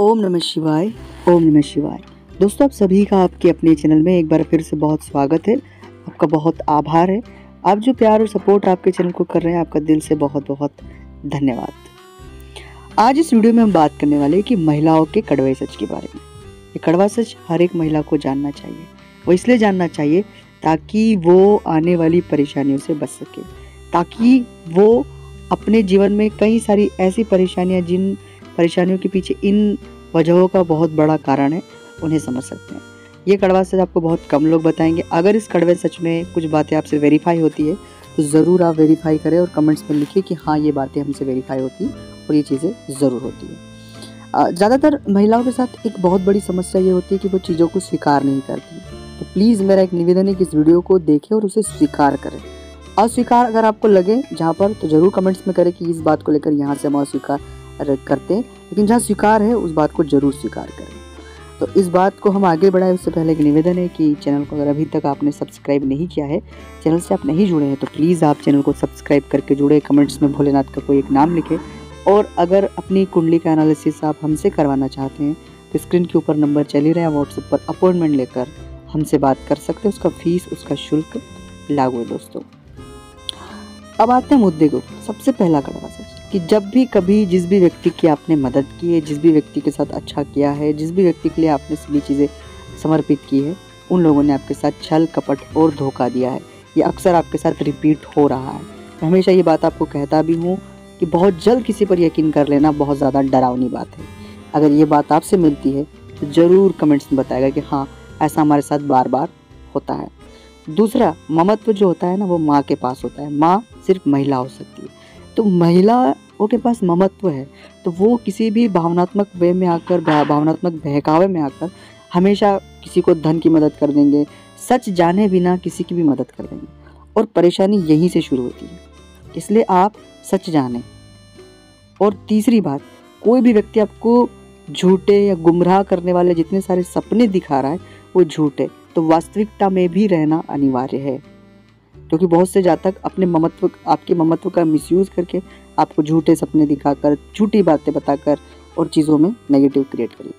ओम नमः शिवाय, ओम नमः शिवाय। दोस्तों, आप सभी का आपके अपने चैनल में एक बार फिर से बहुत स्वागत है। आपका बहुत आभार है। आप जो प्यार और सपोर्ट आपके चैनल को कर रहे हैं, आपका दिल से बहुत बहुत धन्यवाद। आज इस वीडियो में हम बात करने वाले हैं कि महिलाओं के कड़वे सच के बारे में। ये कड़वा सच हर एक महिला को जानना चाहिए। वो इसलिए जानना चाहिए ताकि वो आने वाली परेशानियों से बच सके। ताकि वो अपने जीवन में कई सारी ऐसी परेशानियाँ जिन परेशानियों के पीछे इन वजहों का बहुत बड़ा कारण है, उन्हें समझ सकते हैं। ये कड़वा सच आपको बहुत कम लोग बताएँगे। अगर इस कड़वे सच में कुछ बातें आपसे वेरीफाई होती है तो ज़रूर आप वेरीफाई करें और कमेंट्स में लिखिए कि हाँ ये बातें हमसे वेरीफाई होती हैं और ये चीज़ें ज़रूर होती हैं। ज़्यादातर महिलाओं के साथ एक बहुत बड़ी समस्या ये होती है कि वो चीज़ों को स्वीकार नहीं करती। तो प्लीज़ मेरा एक निवेदन है कि इस वीडियो को देखें और उसे स्वीकार करें। अस्वीकार अगर आपको लगे जहाँ पर तो ज़रूर कमेंट्स में करें कि इस बात को लेकर यहाँ से हम अस्वीकार करते हैं। लेकिन जहाँ स्वीकार है, उस बात को ज़रूर स्वीकार करें। तो इस बात को हम आगे बढ़ाए। उससे पहले एक निवेदन है कि चैनल को अगर अभी तक आपने सब्सक्राइब नहीं किया है, चैनल से आप नहीं जुड़े हैं तो प्लीज़ आप चैनल को सब्सक्राइब करके जुड़े। कमेंट्स में भोलेनाथ का कोई एक नाम लिखे। और अगर अपनी कुंडली का एनालिसिस आप हमसे करवाना चाहते हैं तो स्क्रीन के ऊपर नंबर चल ही रहा है। व्हाट्सएप पर अपॉइंटमेंट लेकर हमसे बात कर सकते हैं। उसका फ़ीस उसका शुल्क लागू है दोस्तों। अब आते हैं मुद्दे को। सबसे पहला कड़वा सच कि जब भी कभी जिस भी व्यक्ति की आपने मदद की है, जिस भी व्यक्ति के साथ अच्छा किया है, जिस भी व्यक्ति के लिए आपने सभी चीज़ें समर्पित की है, उन लोगों ने आपके साथ छल, कपट और धोखा दिया है। ये अक्सर आपके साथ रिपीट हो रहा है। मैं हमेशा ये बात आपको कहता भी हूँ कि बहुत जल्द किसी पर यकीन कर लेना बहुत ज़्यादा डरावनी बात है। अगर ये बात आपसे मिलती है तो ज़रूर कमेंट्स में बताएगा कि हाँ ऐसा हमारे साथ बार बार होता है। दूसरा, ममत्व जो होता है ना, वो माँ के पास होता है। माँ सिर्फ़ महिला हो सकती है। तो महिलाओं के पास ममत्व है तो वो किसी भी भावनात्मक वे में आकर भावनात्मक बहकावे में आकर हमेशा किसी को धन की मदद कर देंगे, सच जाने बिना किसी की भी मदद कर देंगे। और परेशानी यहीं से शुरू होती है। इसलिए आप सच जाने। और तीसरी बात, कोई भी व्यक्ति आपको झूठे या गुमराह करने वाले जितने सारे सपने दिखा रहा है, वो झूठे तो वास्तविकता में भी रहना अनिवार्य है। क्योंकि बहुत से जातक अपने ममत्व, आपके ममत्व का मिसयूज़ करके आपको झूठे सपने दिखाकर, झूठी बातें बताकर और चीज़ों में नेगेटिव क्रिएट करिए